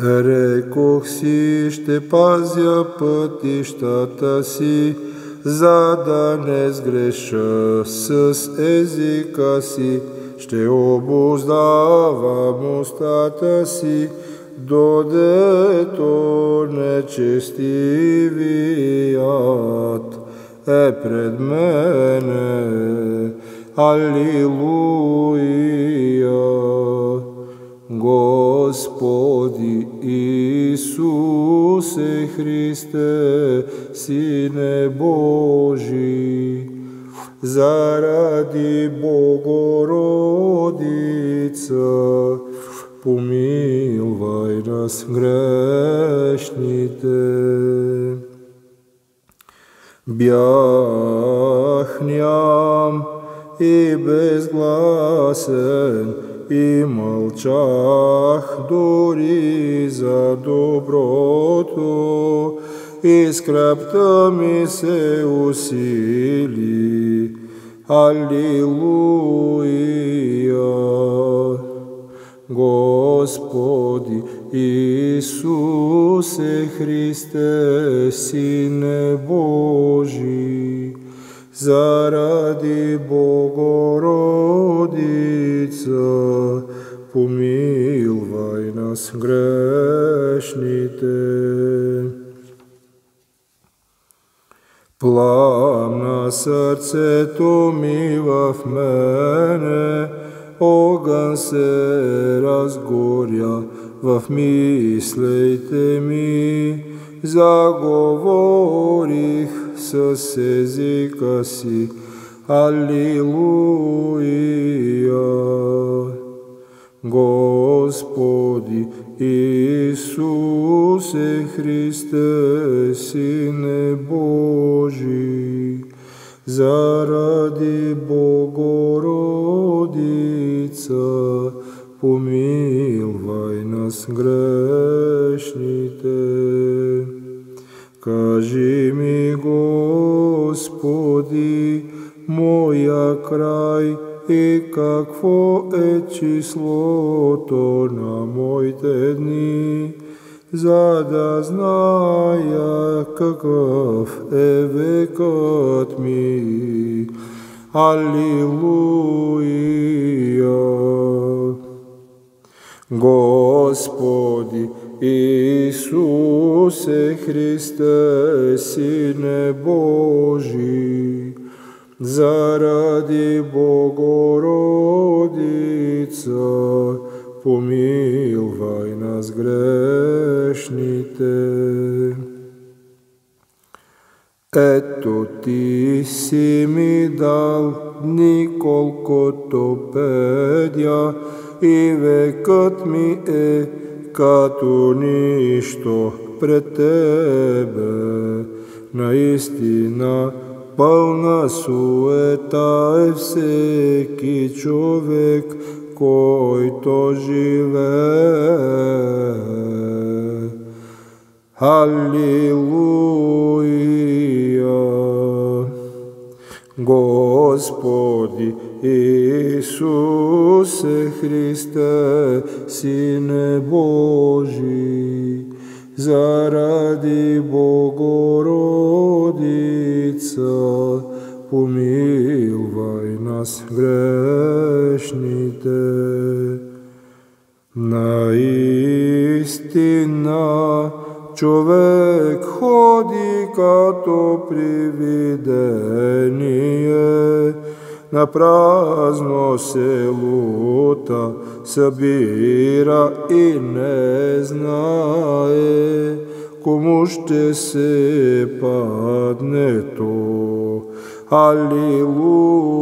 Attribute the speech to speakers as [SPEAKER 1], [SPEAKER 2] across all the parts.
[SPEAKER 1] Rekoh si, ще пазя пътищата си, за да не сгреша с езика си, ще обоздавам устата си, додето нечестивият е пред мене. Алилуя! Господи Iisuse Hriste, Sine Boži, zaradi Bogorodica, pomiluj nas grešnite. Bjahnjam i bezglasen, и мълчах дори за доброто, и скръпта ми се усили. Алилуя! Господи Исусе Христе, Сине Божий, заради Богородица, помилвай нас грешните. Пламна сърцето ми в мене, огън се разгоря в мислите ми, заговорих с езика си. Алилуя! Gospodi Isuse Hriste, Sine Boži, zaradi Bogorodica, pomilvaj nas grešnite. Kaži mi, Gospodi, moja kraj, и какво е числото на моите дни, за да зная какъв е векът ми. Алилуя! Господи Исусе Zaradi Bogorodica, pomiluj nas grešnite. Eto ti si mi dal nikolko topedja i vekat mi e katu ništo pred tebe. Na istina Polna sueta je vseki človek, koji to žive. Hallelujah. Gospodi Isuse Hriste, Sine Boži, zaradi Bogorod, Isa, umiluj nas grešnite. Na istina čovek hodi, kato prividenije, na prazno se luta, sabira in ne znaje. кому ще се падне то. Алилуя!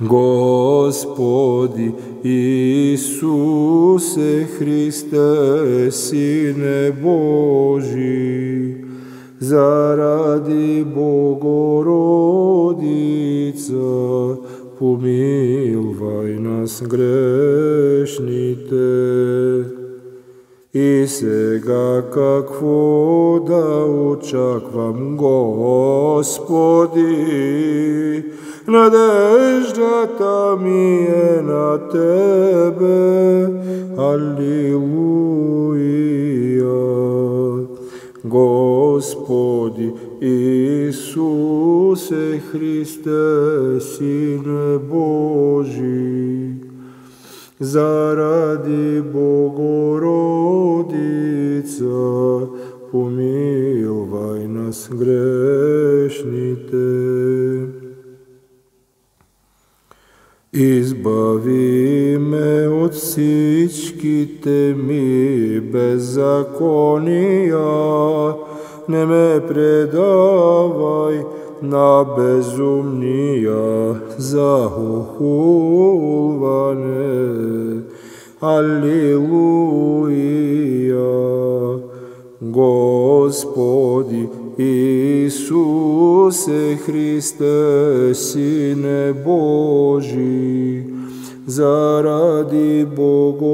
[SPEAKER 1] Господи Исусе Христе, Сине Божий, заради Богородица, помилвай i svega kakvo da učak vam gospodi, nadežda ta mi je na tebe, aliluja. Gospodi Isuse Hriste, Sine Boži, zaradi Boži, učite mi bezakonija, ne me predavaj na bezumnija zahuhulvane. Aliluja, gospodi Isuse Hriste, Sine Boži, zaradi Bogorodice,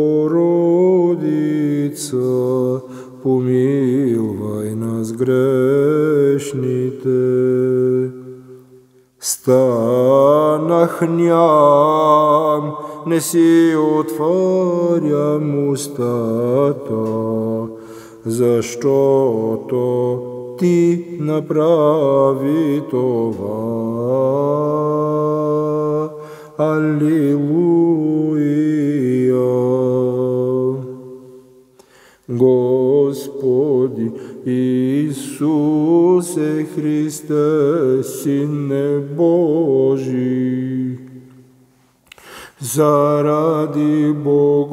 [SPEAKER 1] pomiluj nas grešnite. Stanahnjam, ne si otvarjam ustata, zašto to ti napravi tova? Аллилуйя. Господи Исусе Христе, Сине Божий, заради Богородица,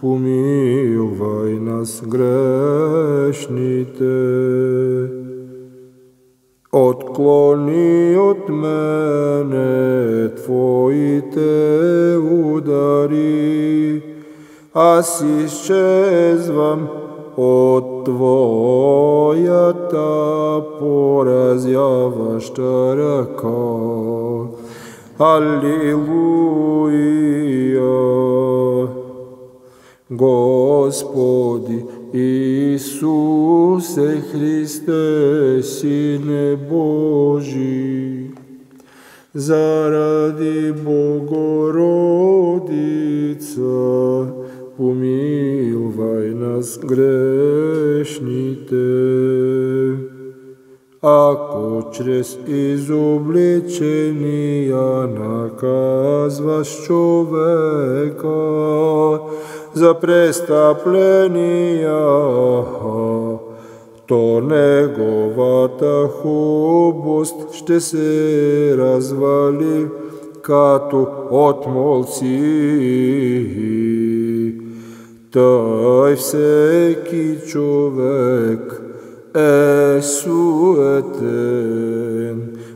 [SPEAKER 1] помилвай нас грешните. Otkloni od mene tvoji te udari, a siščezvam od tvoja ta porazjavašta raka. Aliluja, Gospodi, Iisuse Hriste, Sine Božji, zaradi Bogorodica, pomiluj nas grešnite. Ako čez izoblečenija nakazvaš čoveka, за престъпления, то неговата хубост ще се развали като отмолци. Той всеки човек е суетен.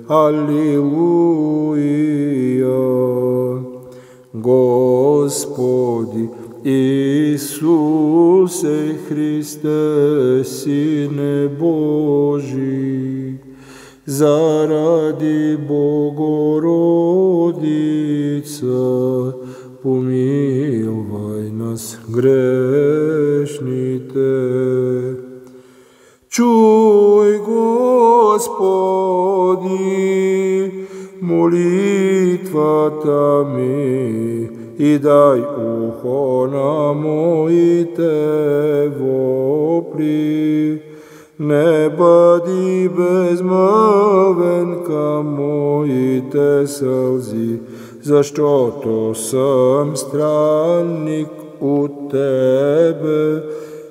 [SPEAKER 1] Аллилуйя. Господи Исусе Христе, Сине Божий, заради Богородица, помилвай нас грешните. Чуй, Господи, молитвата ми и дай ухо на моите вопли. Не бъди безмълвен към моите сълзи, защото съм странник от Тебе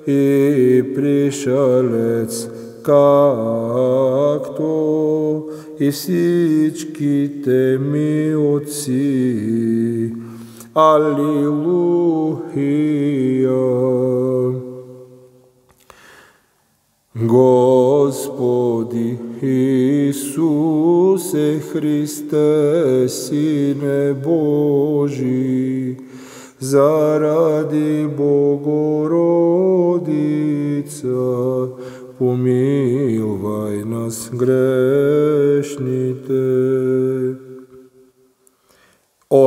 [SPEAKER 1] и пришелец, както и всичките ми отци. Аллилуйя. Господи Исусе Христе, Сине Божий, заради Богородица, помилвай нас грешните.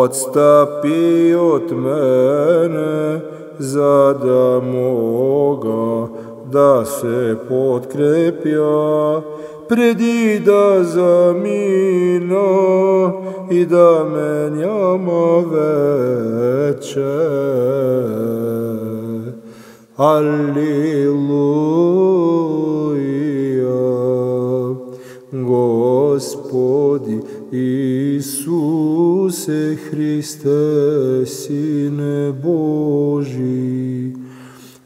[SPEAKER 1] Отстъпи от мене, за да мога да се подкрепя Predi da zamino i da menjamo veče. Alleluja. Gospodi Isuse Hriste, Sine Boži,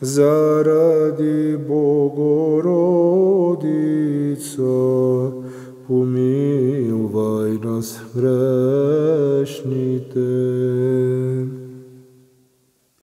[SPEAKER 1] zaradi Bogorodico, pomilovaj nas grešnite.